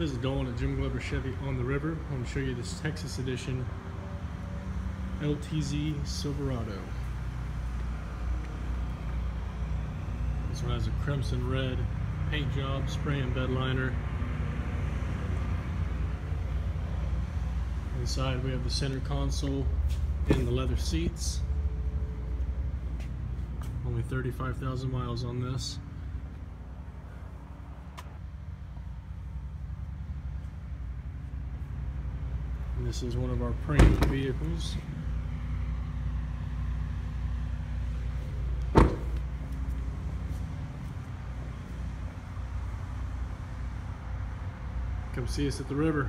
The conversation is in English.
This is Dolan at Jim Glover Chevy on the river. I'm going to show you this Texas edition LTZ Silverado. This one has a crimson red paint job, spray and bed liner. Inside we have the center console and the leather seats. Only 35,000 miles on this. And this is one of our premium vehicles. Come see us at the river.